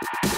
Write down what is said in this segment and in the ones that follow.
you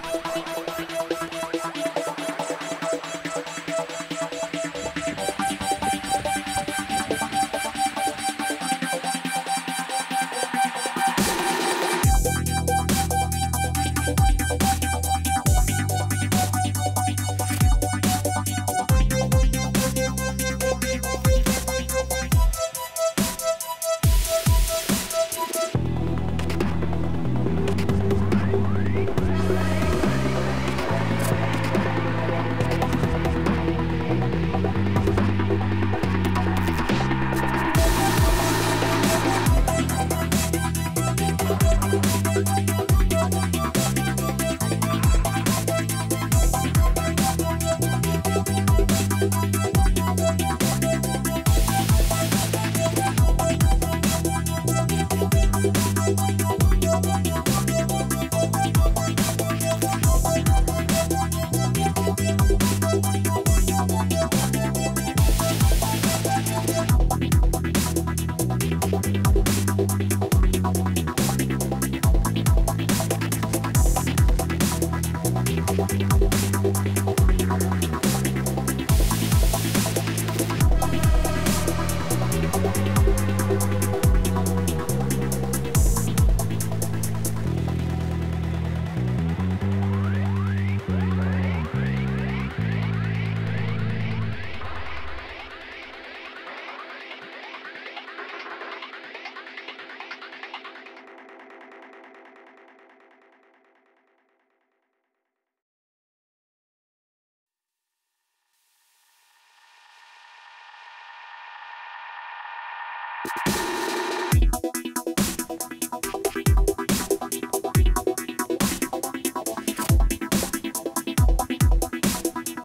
you